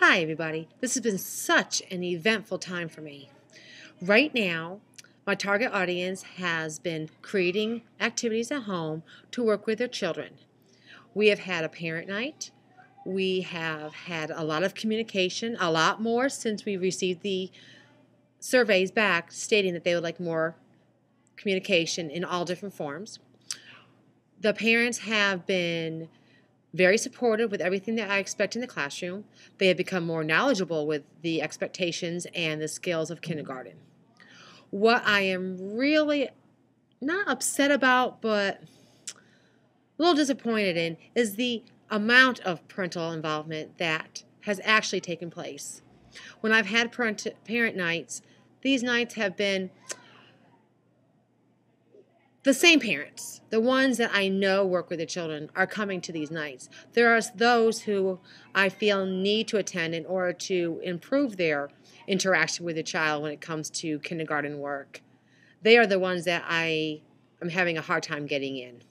Hi, everybody. This has been such an eventful time for me. Right now, my target audience has been creating activities at home to work with their children. We have had a parent night. We have had a lot of communication, a lot more since we received the surveys back stating that they would like more communication in all different forms. The parents have been very supportive with everything that I expect in the classroom. They have become more knowledgeable with the expectations and the skills of kindergarten. What I am really not upset about, but a little disappointed in, is the amount of parental involvement that has actually taken place. When I've had parent, parent nights, these nights have been the same parents, the ones that I know work with the children, are coming to these nights. There are those who I feel need to attend in order to improve their interaction with the child when it comes to kindergarten work. They are the ones that I am having a hard time getting in.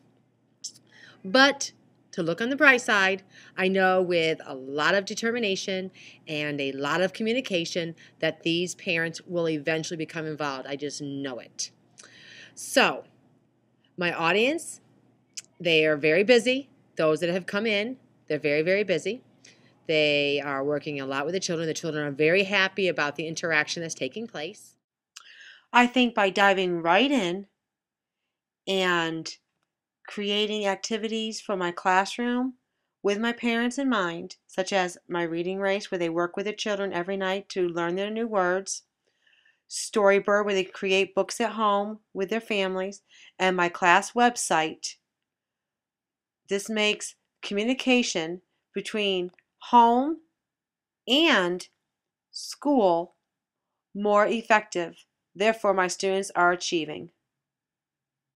But to look on the bright side, I know with a lot of determination and a lot of communication that these parents will eventually become involved. I just know it. So, my audience, they are very busy. Those that have come in, they're very, very busy. They are working a lot with the children. The children are very happy about the interaction that's taking place. I think by diving right in and creating activities for my classroom with my parents in mind, such as my reading race, where they work with the children every night to learn their new words, Storybird, where they create books at home with their families, and my class website. This makes communication between home and school more effective. Therefore, my students are achieving.